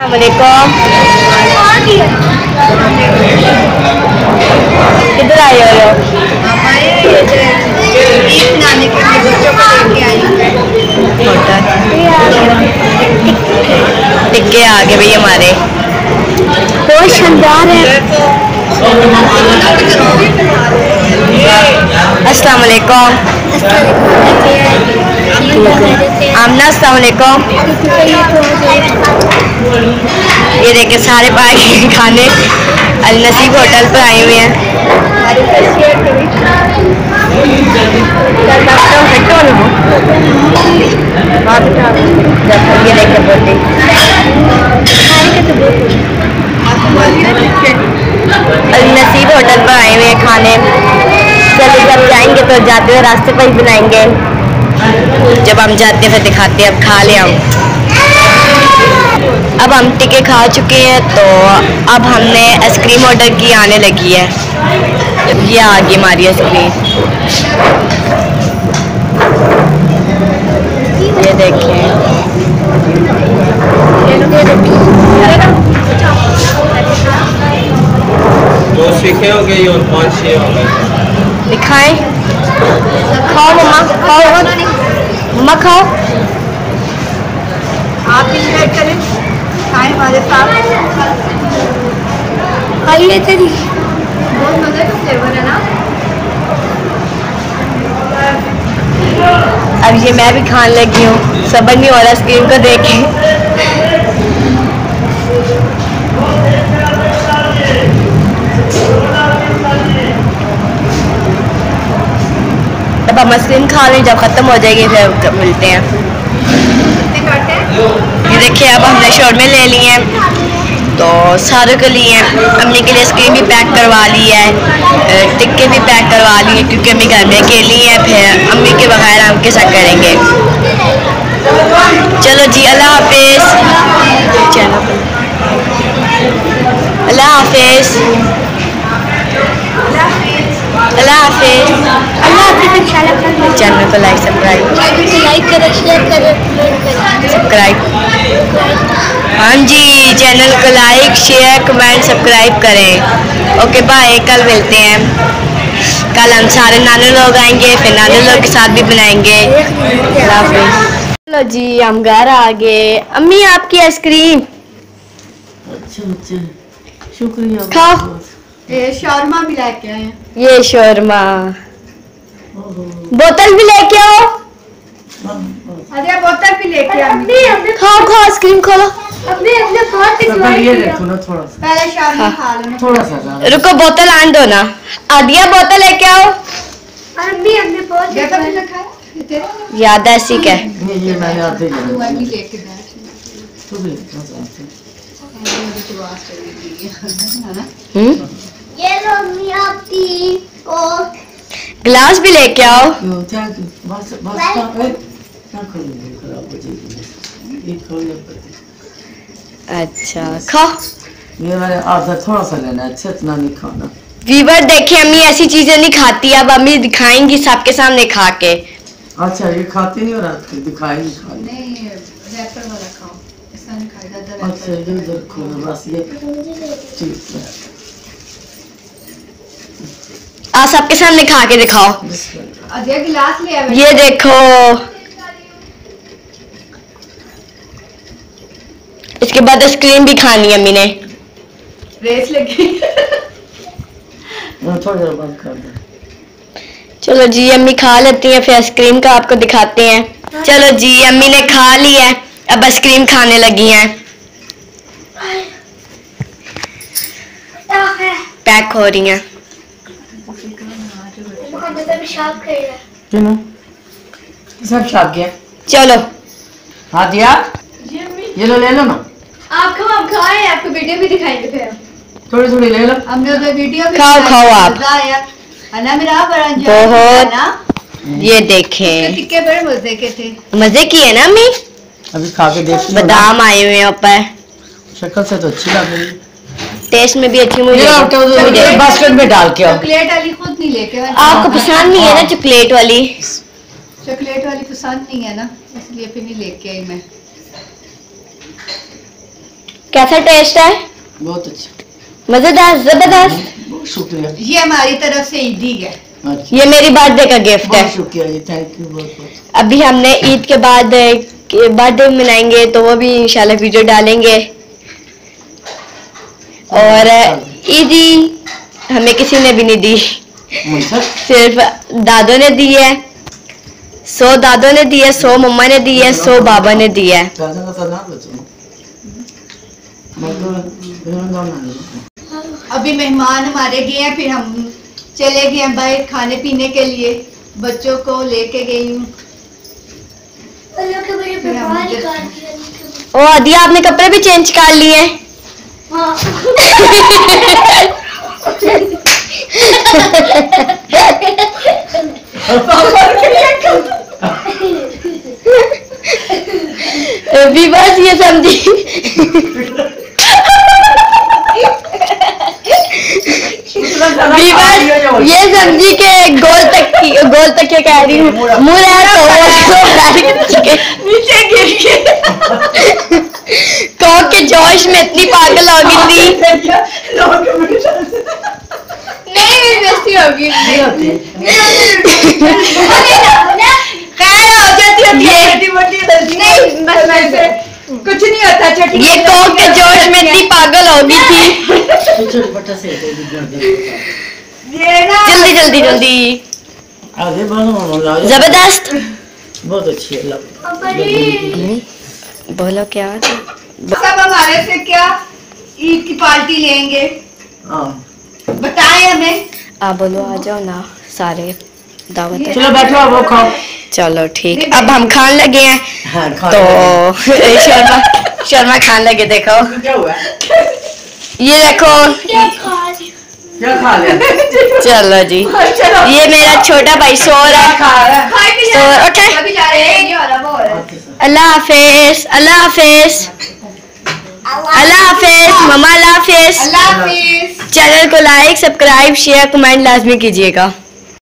वालेकुम किधर आए हो लोग हमारे के लिए बच्चों को लेके आई टिक्के आ गए भैया हमारे बहुत शानदार है अस्सलाम वालेकुम आमना अस्सलाम वालेकुम ये देखे सारे भाई खाने अल नसीब होटल पर आए हुए हैं। अल नसीब होटल पर आए हुए हैं खाने। चलो जब जाएँगे तो जाते हुए रास्ते पर ही बनाएँगे जब हम जाते हैं फिर दिखाते हैं अब खा ले हम। अब हम टिके खा चुके हैं तो अब हमने आइसक्रीम ऑर्डर की आने लगी है। ये आ गई हमारी आइसक्रीम। ये देखें। दो सीखे हो गई और पाँच छः हो गए दिखाएँ। खाओ मम्मा खाओ मम्मा खाओ। आप भी इंजॉय करें। खाएँ हमारे साथ। तेरी बहुत मज़े का फ्लेवर है ना? अब ये मैं भी खाने लगी हूँ। सबर नहीं हो रहा आइसक्रीम को देखे हम आइसक्रीम खा लें जब ख़त्म हो जाएगी, फिर मिलते हैं। ये देखिए, अब हमने शोरमे ले लिए हैं। तो सारों के लिए अम्मी के लिए आइसक्रीम भी पैक करवा ली है टिक्के भी पैक करवा लिए क्योंकि अम्मी घर में अकेली है, फिर अम्मी के बगैर हम के साथ करेंगे? चलो जी, अल्लाह हाफिज। चलो। अल्लाह हाफिज। अल्लाह हाफिज। अल्लाह हाफिज़ इंशाल्लाह कल मिलते चैनल को लाइक सब्सक्राइब। हैं लाइक करें शेयर करें सब्सक्राइब। हाँ जी चैनल को लाइक शेयर कमेंट सब्सक्राइब करें। ओके बाय कल मिलते हैं। कल हम सारे नानू लोग आएँगे फिर नानू लोग के साथ भी बनाएँगे। अल्लाह हाफिज़। चलो जी हम घर आ गए। अम्मी आपकी आइसक्रीम अच्छा अच्छा। शुक्रिया खाओ। बहुत। ये शौरमा भी लेके आए ये शोरमा। बोतल भी लेके आओ। अरे बोतल भी लेके आए। खाओ खाओ आइसक्रीम खोलो अपने अपने सा। पहले शौरमा खा लो थोड़ा सा रुको बोतल आन दो ना। आदिया बोतल लेके आओ। अम्मी अपने बहुत तेरे? याद है इसी के ये ये मैंने आते ही। तू तू। हम्म? और गिलास भी लेके आओ। यू बस बस हो? अच्छा खाओ। ये मैंने आधा थोड़ा सा लेना है अच्छा इतना नहीं खाना। वीवर देखिए अम्मी ऐसी चीज़ें नहीं खाती। अब अम्मी दिखाएँगी सबके सामने खा के। अच्छा ये खाती नहीं और दिखाई नहीं रैपर वाला खाओ। ऐसा नहीं खाएगा अच्छा ये इधर खोलो बस ये। ठीक है। आ सबके सामने खा के दिखाओ। गिलास ये देखो। इसके बाद आइसक्रीम भी खानी है अम्मी ने। रेस लगी। चलो जी अम्मी खा लेती हैं फिर आइसक्रीम का आपको दिखाते हैं। चलो जी अम्मी ने खा ली है अब आइसक्रीम खाने लगी हैं। है? पैक हो रही हैं मुकद्दस अभी शाप कर रहा है क्यों? सब छाप गया चलो। हाँ दिया? ये लो ले लो ना। आप खाओ आप खाएँ आपको वीडियो भी दिखाएँगे फिर। थोड़ी थोड़ी ले। लो हमने उधर वीडियो भी खाओ, खाओ आप। आया। मेरा बहुत। ये देखे। टिक्के बड़े मज़े के थे। मज़े की है ना अम्मी? अभी खा के देख। बादाम आए हुए हैं ऊपर। शक्ल से तो अच्छी लग रही है। टेस्ट में भी अच्छी मुझे आप तो बास्केट में डाल के आओ। चॉकलेट वाली खुद नहीं लेके आए। आपको पसंद नहीं है ना चॉकलेट वाली? चॉकलेट वाली पसंद नहीं है ना इसलिए फिर नहीं लेके आई मैं। कैसा टेस्ट है? बहुत अच्छा। मज़ेदार ज़बरदस्त? शुक्रिया। ये हमारी तरफ़ से ईदी है। अच्छा। ये मेरी बर्थडे का गिफ्ट है। शुक्रिया जी थैंक यू बहुत बहुत। अभी हमने ईद के बाद बर्थडे मनाएँगे तो वो भी इंशाल्लाह वीडियो डालेंगे। और ईदी हमें किसी ने भी नहीं दी। सिर्फ़ दादों ने दी है सौ दादों ने दी है सौ मम्मा ने दी है सौ बाबा ने दी है। मतलब अभी मेहमान हमारे गए हैं फिर हम चले गए हैं बाहर खाने पीने के लिए। बच्चों को लेके गई हूँ। ओ दिया आपने कपड़े भी चेंज कर लिए हैं हाँ बस ये समझी ये समझी के गोल तक की गोल तक क्या कह रही हूँ मुँह तो नीचे गिर के जोश में इतनी पागल हो गई थी नहीं मेरी बेइज्जती होगी नहीं खैर हो है वैसे कुछ नहीं होता ये कौन के जोश में इतनी पागल हो गई थी जल्दी जल्दी जल्दी आगे बढ़ो ज़बरदस्त बहुत अच्छी है बोलो क्या सब हमारे से क्या ईद की पार्टी लेंगे? हाँ। बताएँ हमें। आप बोलो आ जाओ ना सारे दावत है। चलो बैठो अब वो खाओ। चलो ठीक। अब हम खान लगे हैं। हाँ तो शर्मा शर्मा खान लगे देखो। क्या हुआ? ये देखो। चलो जी। ये मेरा छोटा भाई सो रहा है। खा रहा है। खाए भी तो जा रहे ओके हैं अभी जा रहे हैं। ये हो रहा वो हो। रहा है अल्लाह हाफिज अल्लाह हाफिज। अल्लाह हाफिज ममा अल्लाह हाफिज। चैनल को लाइक सब्सक्राइब शेयर कमेंट लाजमी कीजिएगा।